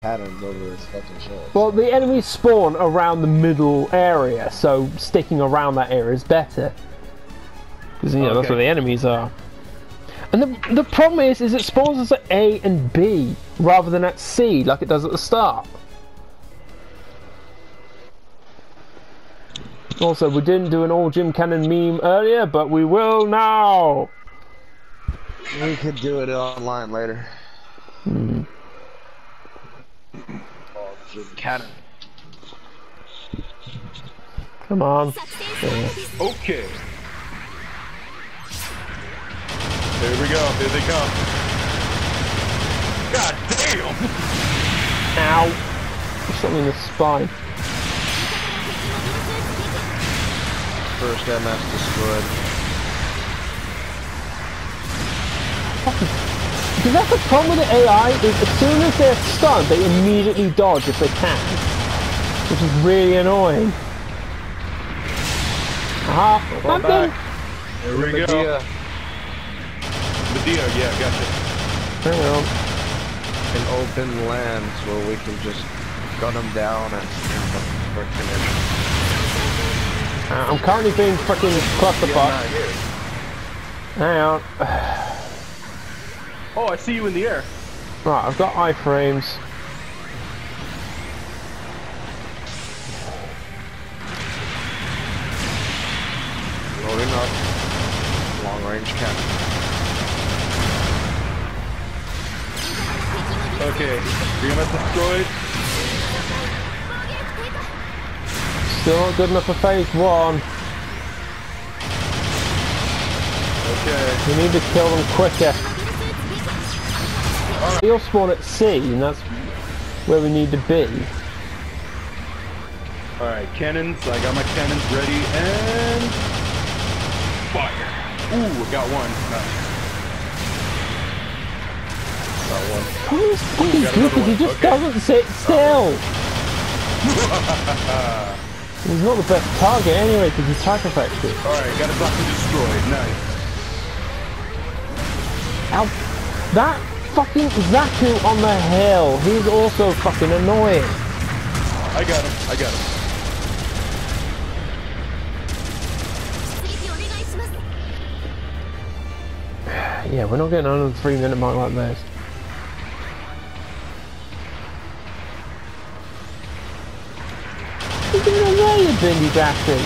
patterns over his fucking shit. Well, the enemies spawn around the middle area, so sticking around that area is better. Because you know that's where the enemies are. And the the problem is, is it spawns us at A and B rather than at C, like it does at the start. Also, we didn't do an all GM Cannon meme earlier, but we will now. We could do it online later. Hmm. Cannon. Come on. Okay. Here we go. Here they come. God damn! Ow. Something in the spine. First MS destroyed. Because that's the problem with the AI, is as soon as they're stunned, they immediately dodge if they can. Which is really annoying. Aha, Fall I'm done. back. Here we go. Medea Medea, yeah, gotcha. Hang on. in open lands where we can just gun them down and and the frickin' Uh, I'm currently being freaking clusterfuck. not. Hang on. Oh, I see you in the air. Right, I've got iframes. Loading up. Long range cannon. Okay, BMS destroyed. Still not good enough for phase one. Okay. We need to kill them quicker. He'll spawn at C, and that's where we need to be. Alright, cannons. I got my cannons ready and fire. Ooh, I got one. Nice. Got one. He's fucking got stupid, he just Okay. doesn't sit still. He's not the best target anyway because he's type effective. Alright, got a block destroyed. Nice. Ow. That fucking Zaku on the hill, he's also fucking annoying. I got him. I got him. Yeah, we're not getting under the three minute mark like this. He's getting away, you bendy bastard.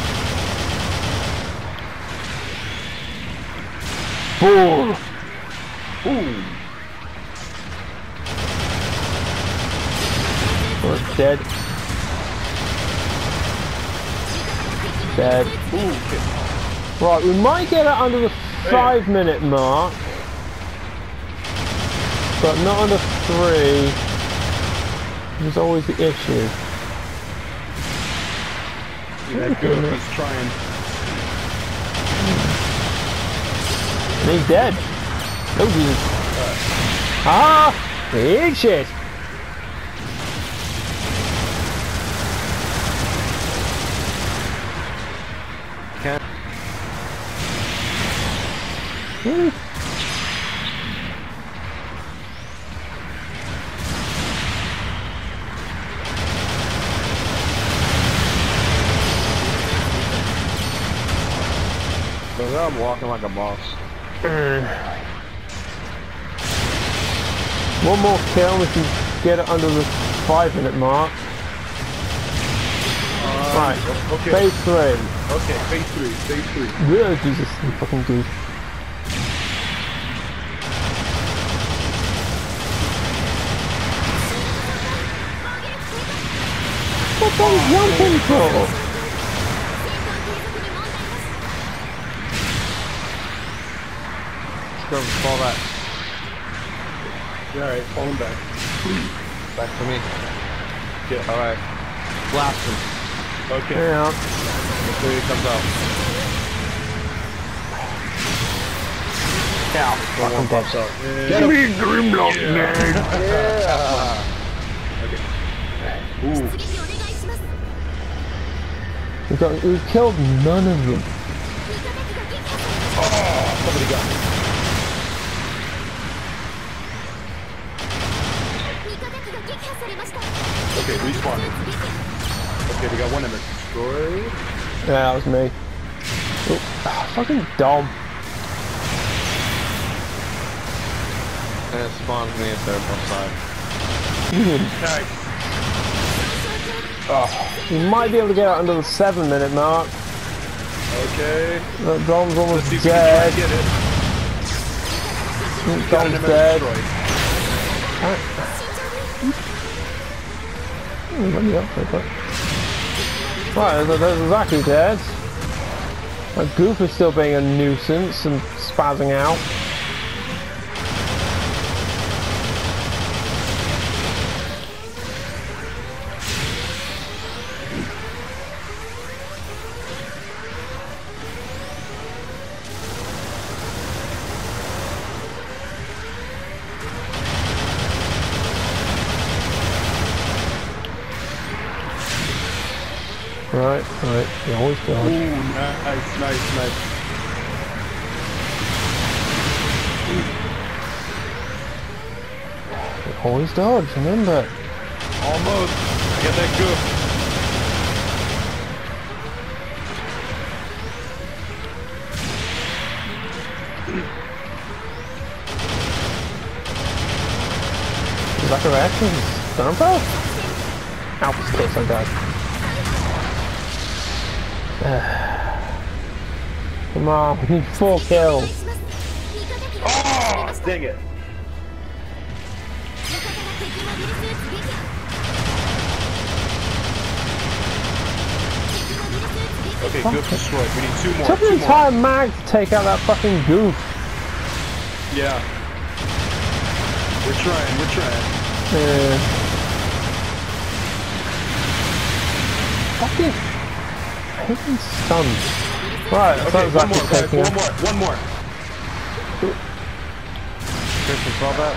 Boom! Ooh. Oh, it's dead. Dead. Ooh. Right, we might get it under the five minute mark. But not under three. There's always the issue. That good. He's trying. And he's dead. Oh Jesus. Ah! Big shit! So now I'm walking like a boss. Mm. One more kill, we can get it under the five minute mark. Uh, right, Okay. phase three. Okay. Phase three. Phase three. Yeah, Jesus, you fucking goof. What are you jumping for? Let's fall back. Yeah, alright. Falling back. Back to me. Yeah. Alright. Blast him. Okay. Yeah. Before he comes out. Yeah. One more pops out. Get me Grimlock, Yeah! Okay. Ooh. We got, we killed none of them. Somebody got me. Okay, respawning. Okay, we got one image destroyed. Yeah, that was me. Oh, fucking dumb. And it spawns me at their side. Nice. Oh, you might be able to get out under the seven minute mark. Okay. But Dom's almost see if we can dead. get it. Dom's dead. destroyed. Let me up real quick. Right, there's, there's Zaku dead. That Gouf is still being a nuisance and spazzing out. Right, right, you always Ooh, dodge. nice, nice, nice. You always dodge, remember. Almost. I got that Gouf. Zaku actions. Stompo? Ow, course I died. Come on, we need four kills. Oh, dang it. Okay, Gouf destroyed. We need two more. Took an Two more. entire mag to take out that fucking Gouf. Yeah. We're trying, we're trying. Uh, fucking. I hate stunned. Right, Okay, one more, Zaku's guys. One out. more, one more. Christian saw that?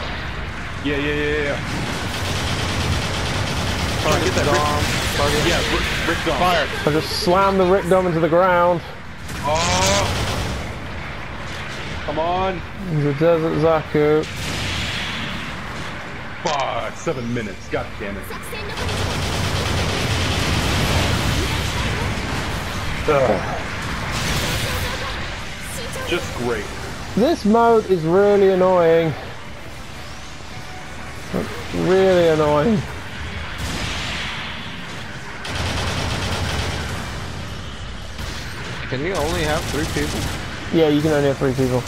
Yeah, yeah, yeah, yeah. Try to get that Dom. Rick, yeah, Rick, Rick Dom. Fire. I just slammed the Rick Dom into the ground. Oh. Come on. The Desert Zaku. Fuck, seven minutes. God damn it. Just great. This mode is really annoying. Really annoying. Can you only have three people? Yeah, you can only have three people.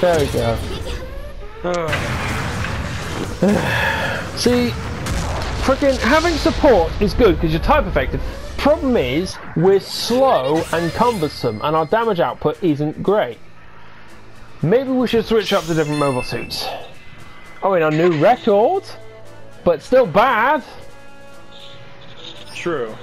There we go. See, freaking having support is good because you're type effective. Problem is, we're slow and cumbersome, and our damage output isn't great. Maybe we should switch up to different mobile suits. Oh, in our new record, but still bad. True.